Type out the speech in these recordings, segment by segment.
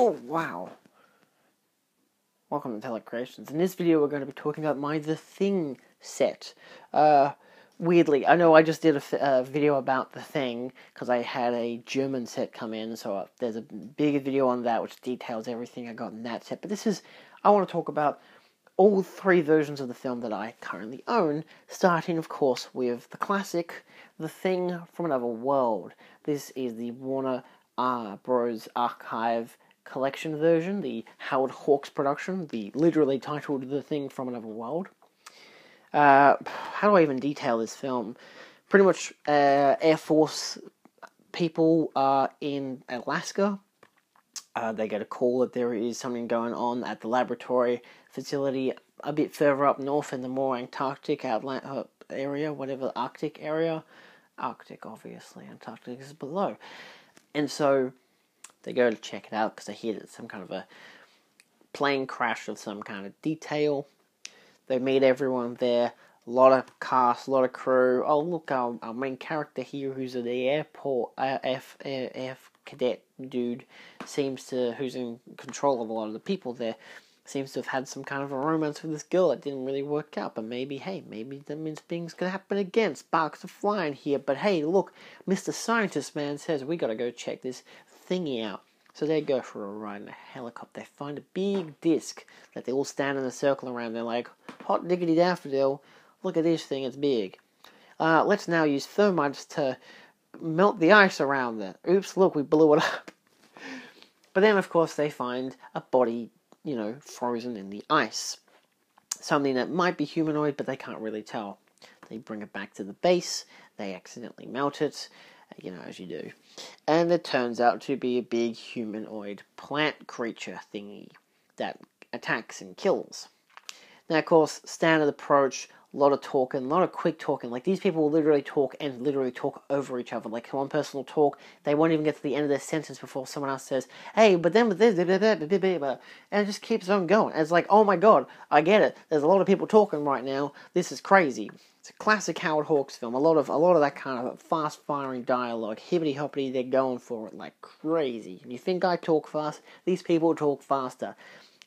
Oh, wow. Welcome to Teller Creations. In this video, we're going to be talking about my The Thing set. Uh, weirdly, I know I just did a uh, video about The Thing because I had a German set come in, so uh, there's a bigger video on that which details everything I got in that set. But this is, I want to talk about all three versions of the film that I currently own, starting, of course, with the classic The Thing from Another World. This is the Warner uh, Bros. Archive collection version, the Howard Hawks production, the literally titled The Thing from Another World. Uh, how do I even detail this film? Pretty much, uh, Air Force people are in Alaska. Uh, they get a call that there is something going on at the laboratory facility a bit further up north in the more Antarctic uh, area, whatever Arctic area. Arctic, obviously, Antarctic is below. And so they go to check it out because they hear that some kind of a plane crash of some kind of detail. They meet everyone there. A lot of cast, a lot of crew. Oh, look, our, our main character here, who's at the airport, uh, F, F, F cadet dude, seems to, who's in control of a lot of the people there, seems to have had some kind of a romance with this girl that didn't really work out. But maybe, hey, maybe that means things can happen again. Sparks are flying here. But hey, look, Mr. Scientist Man says we gotta go check this thingy out. So they go for a ride in a helicopter. They find a big disc that they all stand in a circle around. They're like, hot diggity daffodil, look at this thing, it's big. Uh, let's now use thermites to melt the ice around it. Oops, look, we blew it up. But then, of course, they find a body, you know, frozen in the ice. Something that might be humanoid, but they can't really tell. They bring it back to the base, they accidentally melt it, you know, as you do. And it turns out to be a big humanoid plant creature thingy that attacks and kills. Now, of course, standard approach, a lot of talking, a lot of quick talking. Like, these people will literally talk and literally talk over each other. Like, one person will talk, they won't even get to the end of their sentence before someone else says, hey, but then with this, and it just keeps on going. And it's like, oh my god, I get it. There's a lot of people talking right now. This is crazy. It's a classic Howard Hawks film. A lot of a lot of that kind of fast firing dialogue, hippity hoppity. They're going for it like crazy. You think I talk fast? These people talk faster.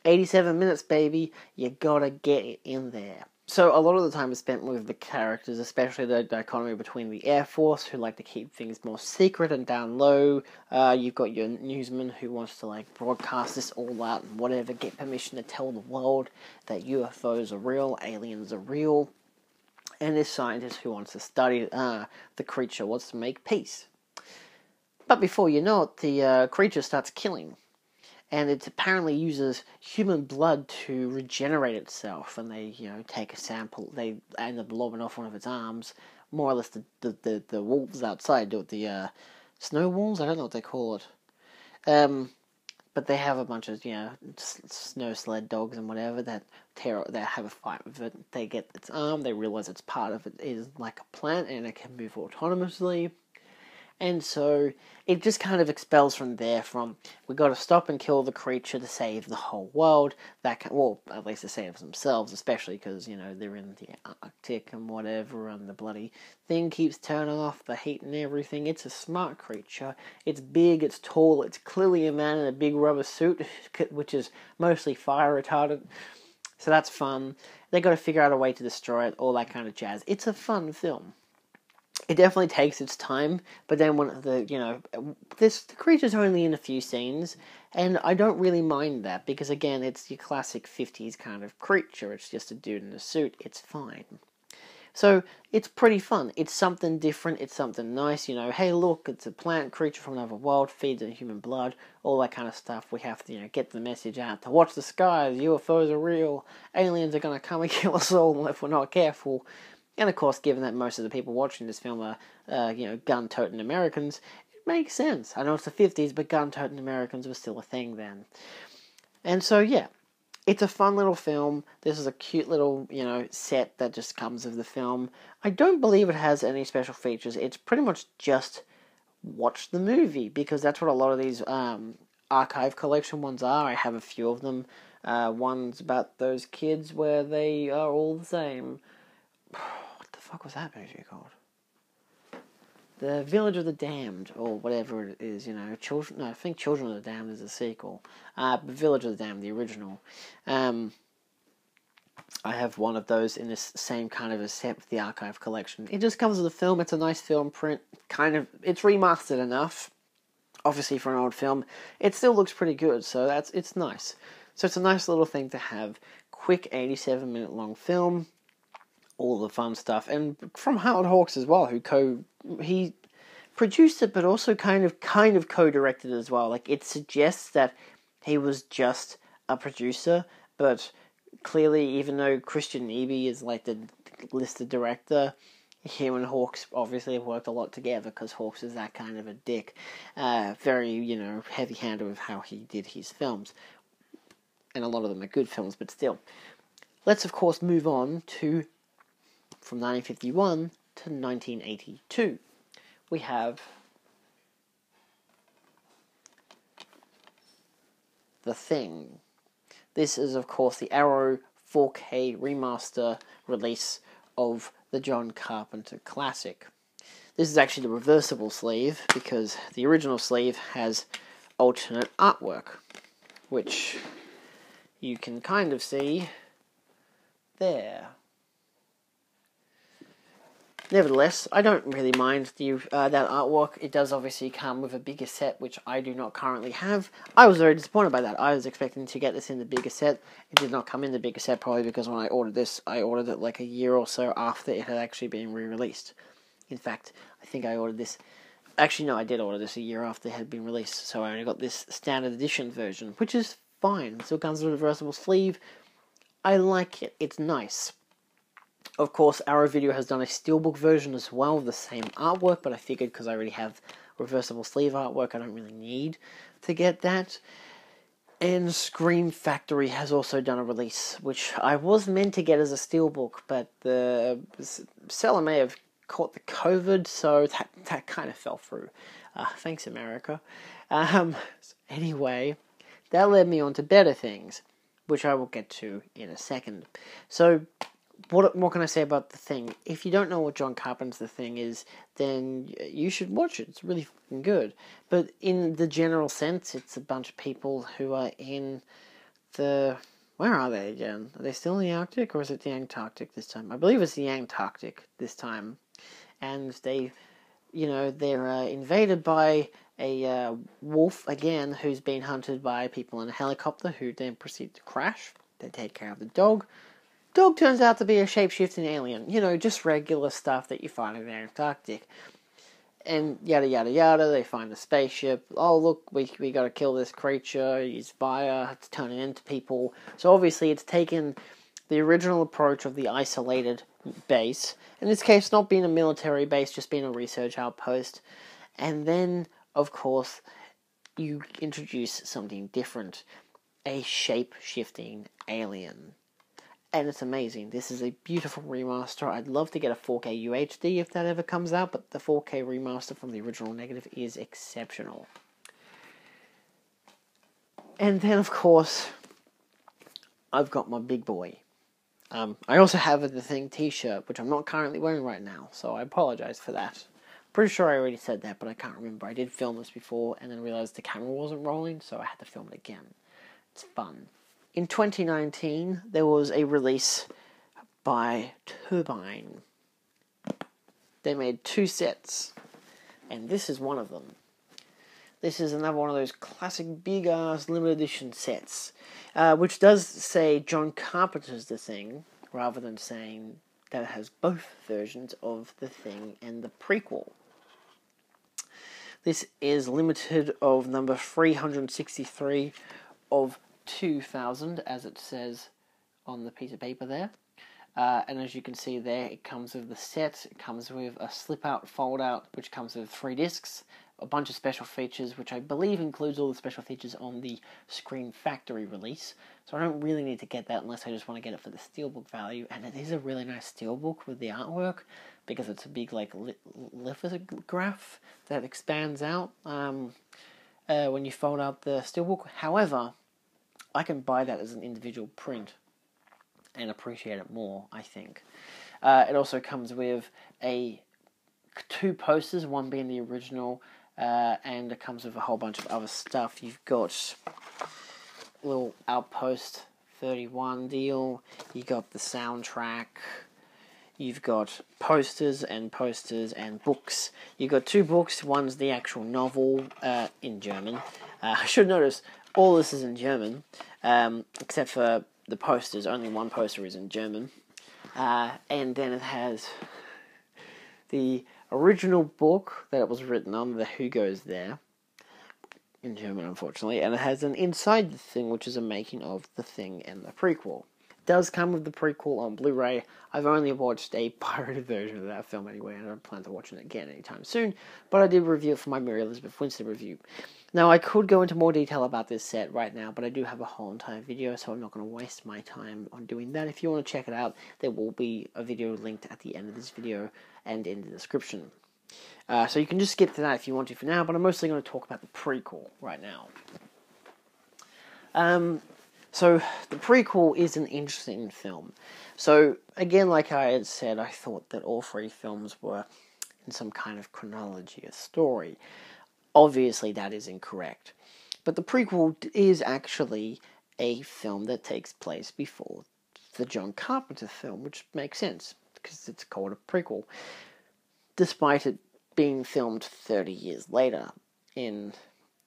87 minutes, baby. You gotta get it in there. So a lot of the time is spent with the characters, especially the dichotomy between the Air Force, who like to keep things more secret and down low. Uh, you've got your newsman who wants to like broadcast this all out and whatever, get permission to tell the world that UFOs are real, aliens are real and this scientist who wants to study uh, the creature wants to make peace. But before you know it, the uh, creature starts killing, and it apparently uses human blood to regenerate itself. And they, you know, take a sample. They end up lobbing off one of its arms. More or less, the the, the, the wolves outside do it. The uh, snow wolves. I don't know what they call it. Um, but they have a bunch of you know snow sled dogs and whatever that tear they have a fight with it. They get its arm. They realize it's part of it is like a plant and it can move autonomously. And so it just kind of expels from there. From we got to stop and kill the creature to save the whole world. That can, well, at least to save themselves, especially because you know they're in the Arctic and whatever, and the bloody thing keeps turning off the heat and everything. It's a smart creature. It's big. It's tall. It's clearly a man in a big rubber suit, which is mostly fire retardant. So that's fun. They got to figure out a way to destroy it. All that kind of jazz. It's a fun film it definitely takes its time, but then one of the you know this the creature's only in a few scenes, and I don't really mind that because again it's your classic fifties kind of creature. It's just a dude in a suit. It's fine. So it's pretty fun. It's something different. It's something nice. You know, hey, look, it's a plant creature from another world, feeds on human blood, all that kind of stuff. We have to, you know, get the message out to watch the skies. UFOs are real. Aliens are gonna come and kill us all if we're not careful. And of course, given that most of the people watching this film are, uh, you know, gun-toting Americans, it makes sense. I know it's the 50s, but gun-toting Americans were still a thing then. And so, yeah, it's a fun little film. This is a cute little, you know, set that just comes of the film. I don't believe it has any special features. It's pretty much just watch the movie because that's what a lot of these um, archive collection ones are. I have a few of them. Uh, one's about those kids where they are all the same. What fuck was that movie called? the Village of the Damned, or whatever it is, you know, children. No, I think Children of the Damned is a sequel. Uh, Village of the Damned, the original. Um, I have one of those in this same kind of a set with the archive collection. It just comes with a film. It's a nice film print. Kind of, it's remastered enough. Obviously, for an old film, it still looks pretty good. So that's it's nice. So it's a nice little thing to have. Quick, eighty-seven minute long film all the fun stuff, and from Howard Hawks as well, who co he produced it, but also kind of kind of co-directed as well. Like it suggests that he was just a producer, but clearly, even though Christian Nyby is like the listed director, him and Hawks obviously have worked a lot together because Hawks is that kind of a dick, uh, very you know heavy-handed with how he did his films, and a lot of them are good films, but still. Let's of course move on to from 1951 to 1982. We have The Thing. This is, of course, the Arrow 4K remaster release of the John Carpenter classic. This is actually the reversible sleeve because the original sleeve has alternate artwork, which you can kind of see there. Nevertheless, I don't really mind the uh, that artwork. It does obviously come with a bigger set, which I do not currently have. I was very disappointed by that. I was expecting to get this in the bigger set. It did not come in the bigger set, probably because when I ordered this, I ordered it like a year or so after it had actually been re-released. In fact, I think I ordered this. Actually, no, I did order this a year after it had been released, so I only got this standard edition version, which is fine. It still comes with a reversible sleeve. I like it. It's nice of course, Arrow Video has done a steelbook version as well, the same artwork, but I figured because I already have reversible sleeve artwork, I don't really need to get that. And Scream Factory has also done a release, which I was meant to get as a steelbook, but the seller may have caught the COVID, so that, that kind of fell through. Uh, thanks, America. Um, anyway, that led me on to better things, which I will get to in a second. So, what what can I say about the thing? If you don't know what John Carpenter's the thing is, then you should watch it. It's really fucking good. But in the general sense, it's a bunch of people who are in the where are they again? Are they still in the Arctic or is it the Antarctic this time? I believe it's the Antarctic this time, and they, you know, they're uh, invaded by a uh, wolf again, who's been hunted by people in a helicopter, who then proceed to crash. They take care of the dog Dog turns out to be a shapeshifting alien. You know, just regular stuff that you find in Antarctic. And yada yada yada, they find a spaceship. Oh, look, we, we gotta kill this creature. He's fire, it's turning into people. So obviously, it's taken the original approach of the isolated base. In this case, not being a military base, just being a research outpost. And then, of course, you introduce something different a shape shifting alien and it's amazing. This is a beautiful remaster. I'd love to get a 4K UHD if that ever comes out, but the 4K remaster from the original negative is exceptional. And then, of course, I've got my big boy. Um, I also have the Thing t-shirt, which I'm not currently wearing right now, so I apologize for that. Pretty sure I already said that, but I can't remember. I did film this before and then realized the camera wasn't rolling, so I had to film it again. It's fun. In 2019, there was a release by Turbine. They made two sets, and this is one of them. This is another one of those classic big ass limited edition sets, uh, which does say John Carpenter's The Thing, rather than saying that it has both versions of The Thing and the prequel. This is limited of number 363 of 2000 as it says on the piece of paper there. Uh, and as you can see there, it comes with the set, it comes with a slip out, fold out, which comes with three discs, a bunch of special features, which I believe includes all the special features on the Scream Factory release. So I don't really need to get that unless I just want to get it for the steelbook value. And it is a really nice steelbook with the artwork because it's a big like lithograph that expands out um, uh, when you fold out the steelbook. However, I can buy that as an individual print and appreciate it more, I think. Uh, it also comes with a two posters, one being the original, uh, and it comes with a whole bunch of other stuff. You've got little Outpost 31 deal, you got the soundtrack, you've got posters and posters and books. You've got two books, one's the actual novel uh, in German. Uh, I should notice all this is in German, um, except for the posters, only one poster is in German. Uh, and then it has the original book that it was written on, the Who Goes There, in German, unfortunately, and it has an inside thing, which is a making of the thing and the prequel. Does come with the prequel on Blu-ray. I've only watched a pirated version of that film anyway, and I don't plan to watch it again anytime soon. But I did review it for my Mary Elizabeth Winstead review. Now I could go into more detail about this set right now, but I do have a whole entire video, so I'm not going to waste my time on doing that. If you want to check it out, there will be a video linked at the end of this video and in the description. Uh, so you can just skip to that if you want to for now, but I'm mostly going to talk about the prequel right now. Um, so the prequel is an interesting film. So again, like I had said, I thought that all three films were in some kind of chronology, a story. Obviously, that is incorrect. But the prequel is actually a film that takes place before the John Carpenter film, which makes sense because it's called a prequel, despite it being filmed 30 years later in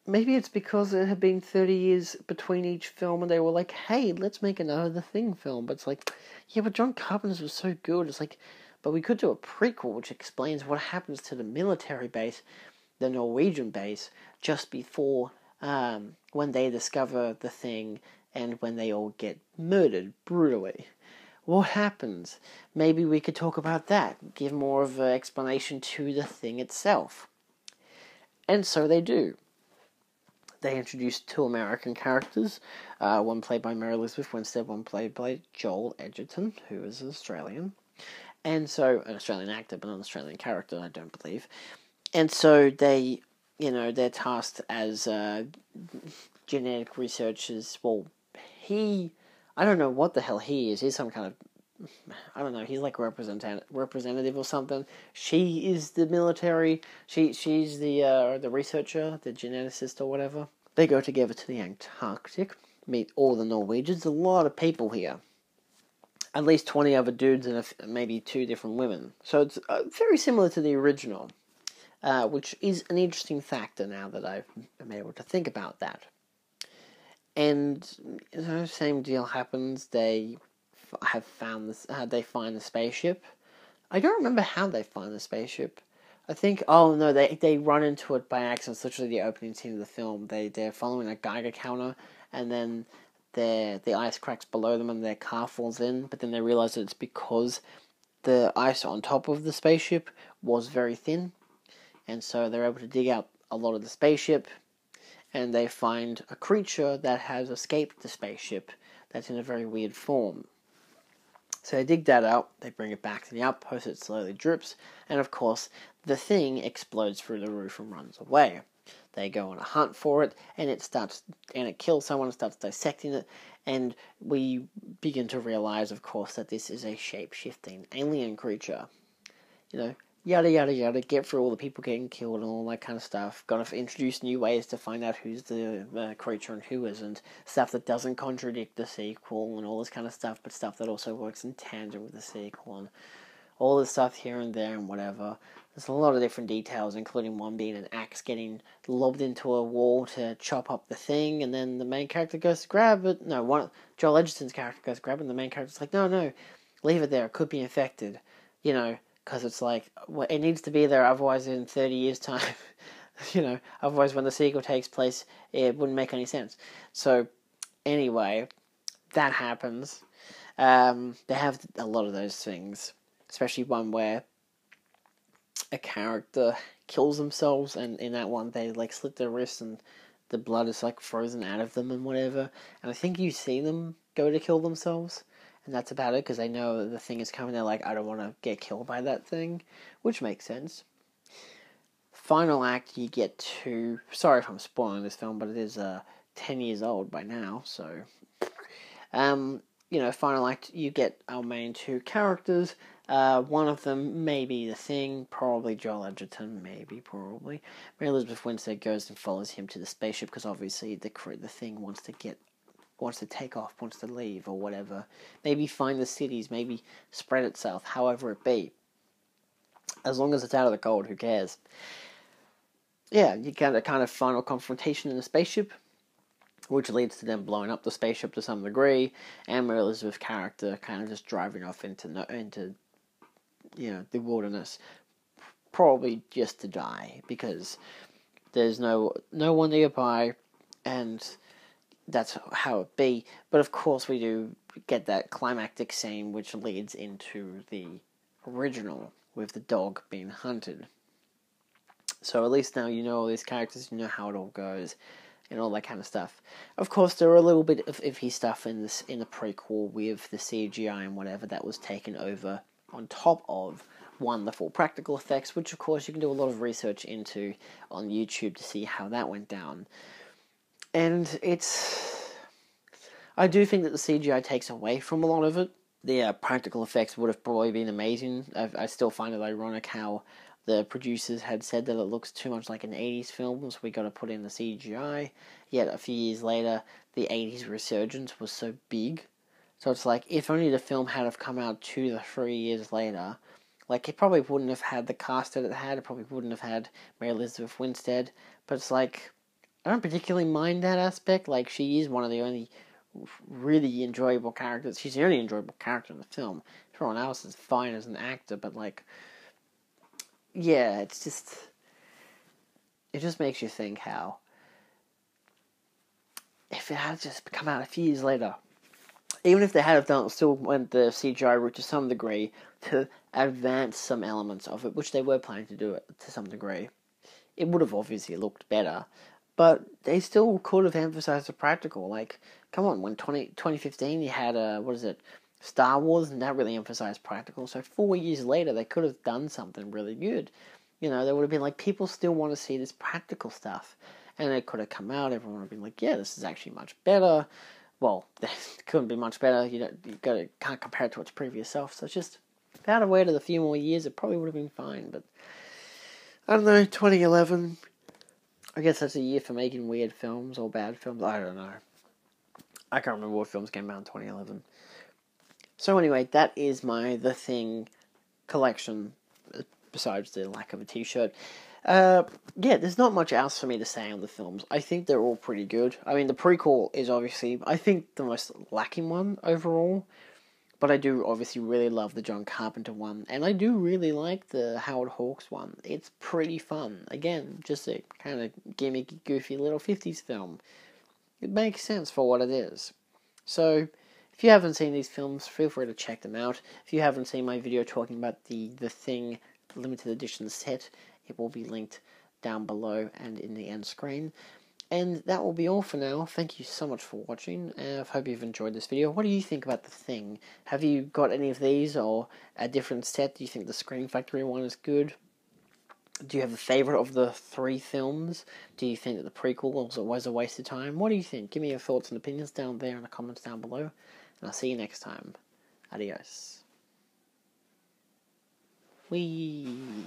maybe it's because it had been 30 years between each film and they were like hey let's make another thing film but it's like yeah but john carpenter's was so good it's like but we could do a prequel which explains what happens to the military base the norwegian base just before um, when they discover the thing and when they all get murdered brutally what happens? Maybe we could talk about that, give more of an explanation to the thing itself. And so they do. They introduced two American characters, uh, one played by Mary Elizabeth Winstead, one played by Joel Edgerton, who is Australian. And so, an Australian actor, but an Australian character, I don't believe. And so they, you know, they're tasked as uh, genetic researchers. Well, he I don't know what the hell he is. He's some kind of I don't know. He's like representative representative or something. She is the military. She she's the uh, the researcher, the geneticist or whatever. They go together to the Antarctic, meet all the Norwegians. A lot of people here. At least twenty other dudes and maybe two different women. So it's uh, very similar to the original, uh, which is an interesting factor now that I've been able to think about that. And you know, same deal happens. They have found this. Uh, they find the spaceship. I don't remember how they find the spaceship. I think. Oh no, they they run into it by accident. It's literally the opening scene of the film. They they're following a Geiger counter, and then their the ice cracks below them, and their car falls in. But then they realize that it's because the ice on top of the spaceship was very thin, and so they're able to dig out a lot of the spaceship, and they find a creature that has escaped the spaceship that's in a very weird form. So they dig that out, they bring it back to the outpost, it slowly drips, and of course, the thing explodes through the roof and runs away. They go on a hunt for it, and it starts, and it kills someone, and starts dissecting it, and we begin to realize, of course, that this is a shape shifting alien creature. You know, yada yada yada, get through all the people getting killed and all that kind of stuff. To introduce new ways to find out who's the uh, creature and who isn't. Stuff that doesn't contradict the sequel and all this kind of stuff, but stuff that also works in tandem with the sequel and all this stuff here and there and whatever. There's a lot of different details, including one being an axe getting lobbed into a wall to chop up the thing, and then the main character goes to grab it. No, one Joel Edgerton's character goes to grab it, and the main character's like, no, no, leave it there. It could be infected. You know, because it's like well, it needs to be there. Otherwise, in thirty years' time, you know, otherwise when the sequel takes place, it wouldn't make any sense. So, anyway, that happens. Um, they have a lot of those things, especially one where a character kills themselves, and in that one they like slit their wrists and the blood is like frozen out of them and whatever. And I think you see them go to kill themselves and that's about it because they know the thing is coming. They're like, I don't want to get killed by that thing, which makes sense. Final act, you get to. Sorry if I'm spoiling this film, but it is uh, 10 years old by now, so. Um, you know, final act, you get our main two characters. Uh, one of them may be the thing, probably Joel Edgerton, maybe, probably. Mary Elizabeth Winstead goes and follows him to the spaceship because obviously the the thing wants to get, wants to take off, wants to leave or whatever. Maybe find the cities, maybe spread itself, however it be. As long as it's out of the cold, who cares? Yeah, you get a kind of final confrontation in the spaceship which leads to them blowing up the spaceship to some degree, and Mary Elizabeth's character kind of just driving off into into you know the wilderness, probably just to die because there's no no one nearby, and that's how it be. But of course, we do get that climactic scene which leads into the original with the dog being hunted. So at least now you know all these characters, you know how it all goes and all that kind of stuff. Of course, there are a little bit of iffy stuff in this in the prequel with the CGI and whatever that was taken over on top of full practical effects, which of course you can do a lot of research into on YouTube to see how that went down. And it's, I do think that the CGI takes away from a lot of it. The uh, practical effects would have probably been amazing. I, I still find it ironic how the producers had said that it looks too much like an 80s film, so we got to put in the CGI. Yet a few years later, the 80s resurgence was so big. So it's like, if only the film had have come out two to three years later, like, it probably wouldn't have had the cast that it had, it probably wouldn't have had Mary Elizabeth Winstead, but it's like, I don't particularly mind that aspect. Like, she is one of the only really enjoyable characters. She's the only enjoyable character in the film. Everyone else is fine as an actor, but like, yeah, it's just it just makes you think how if it had just come out a few years later, even if they had have done still went the CGI route to some degree to advance some elements of it, which they were planning to do it to some degree, it would have obviously looked better. But they still could have emphasized the practical. Like, come on, when 20, 2015 you had a what is it? Star Wars, and that really emphasized practical. So four years later, they could have done something really good. You know, they would have been like, people still want to see this practical stuff. And it could have come out, everyone would have been like, yeah, this is actually much better. Well, it couldn't be much better. You know, you got to can't compare it to its previous self. So it's just, if I had waited a few more years, it probably would have been fine. But I don't know, 2011. I guess that's a year for making weird films or bad films. I don't know. I can't remember what films came out in 2011. So anyway, that is my The Thing collection, besides the lack of a t-shirt. Uh, yeah, there's not much else for me to say on the films. I think they're all pretty good. I mean, the prequel is obviously, I think, the most lacking one overall. But I do obviously really love the John Carpenter one, and I do really like the Howard Hawks one. It's pretty fun. Again, just a kind of gimmicky, goofy little 50s film. It makes sense for what it is. So, if you haven't seen these films, feel free to check them out. If you haven't seen my video talking about the The Thing limited edition set, it will be linked down below and in the end screen. And that will be all for now. Thank you so much for watching. Uh, I hope you've enjoyed this video. What do you think about The Thing? Have you got any of these or a different set? Do you think the Scream Factory one is good? Do you have a favourite of the three films? Do you think that the prequel was always a waste of time? What do you think? Give me your thoughts and opinions down there in the comments down below. And I'll see you next time. Adios. Wee.